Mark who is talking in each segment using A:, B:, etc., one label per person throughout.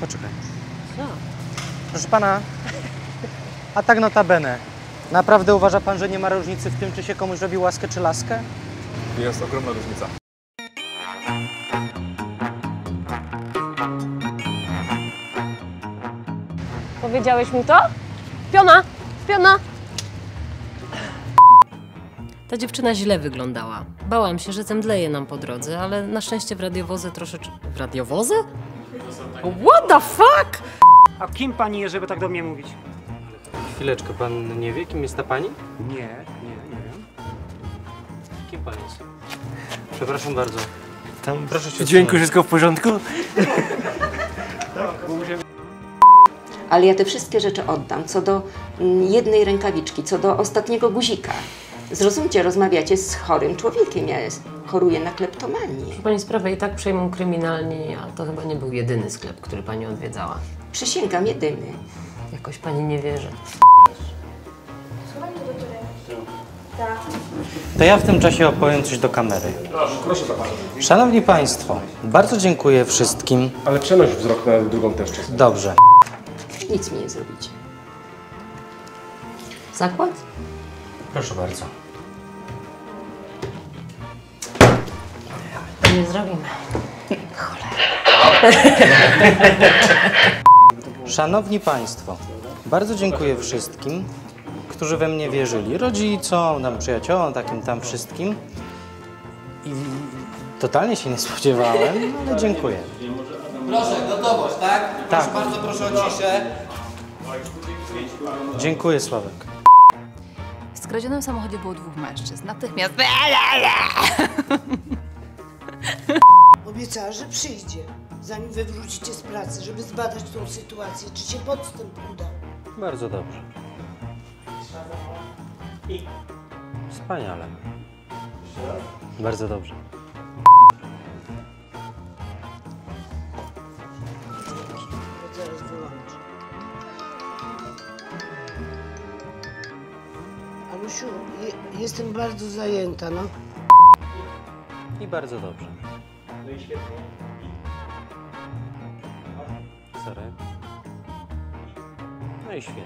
A: Poczekaj.
B: Co?
A: Proszę pana, a tak notabene, naprawdę uważa pan, że nie ma różnicy w tym, czy się komuś robi łaskę czy laskę?
C: Jest ogromna różnica.
B: Powiedziałeś mu to? Piona! Piona! Ta dziewczyna źle wyglądała. Bałam się, że zemdleje nam po drodze, ale na szczęście w radiowozę troszeczkę... W radiowozę? What the fuck?
D: A kim pani jest, żeby tak do mnie mówić?
A: Chwileczkę, pan nie wie, kim jest ta pani?
D: Nie, nie, nie wiem.
A: Kim pan jest? Przepraszam bardzo. Tam proszę
D: Dźwięku
A: odsunąć.
D: wszystko w porządku?
E: Ale ja te wszystkie rzeczy oddam, co do mm, jednej rękawiczki, co do ostatniego guzika. Zrozumcie, rozmawiacie z chorym człowiekiem, ja jest, choruję na kleptomanię.
B: Proszę pani sprawę i tak przejmą kryminalni, a to chyba nie był jedyny sklep, który pani odwiedzała.
E: Przysięgam, jedyny.
B: Jakoś pani nie wierzy.
A: To ja w tym czasie opowiem coś do kamery.
F: Proszę bardzo.
A: Szanowni Państwo, bardzo dziękuję wszystkim.
F: Ale przenoś wzrok na drugą też czasem.
A: Dobrze.
E: Nic mi nie zrobicie.
B: Zakład?
A: Proszę bardzo.
B: Nie zrobimy.
A: Szanowni Państwo, bardzo dziękuję wszystkim, którzy we mnie wierzyli. Rodzicom, tam przyjaciołom, takim tam wszystkim. I totalnie się nie spodziewałem, ale dziękuję.
G: Proszę, gotowość, tak?
A: Tak.
G: Proszę bardzo, proszę o ciszę.
A: Dziękuję, Sławek.
H: W skradzionym samochodzie było dwóch mężczyzn. Natychmiast.
I: Obiecała, że przyjdzie, zanim wy wrócicie z pracy, żeby zbadać tą sytuację, czy się podstęp udał.
A: Bardzo dobrze. Wspaniale. Bardzo dobrze.
I: Zaraz wyłączę. Alusiu, je, jestem bardzo zajęta, no.
A: I bardzo dobrze. No i świetnie. Sorry. No i świetnie.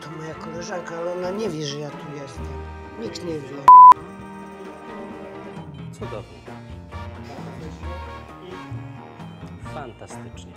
I: To moja koleżanka, ale ona nie wie, że ja tu jestem. Nikt nie wie.
A: Cudownie. Fantastycznie.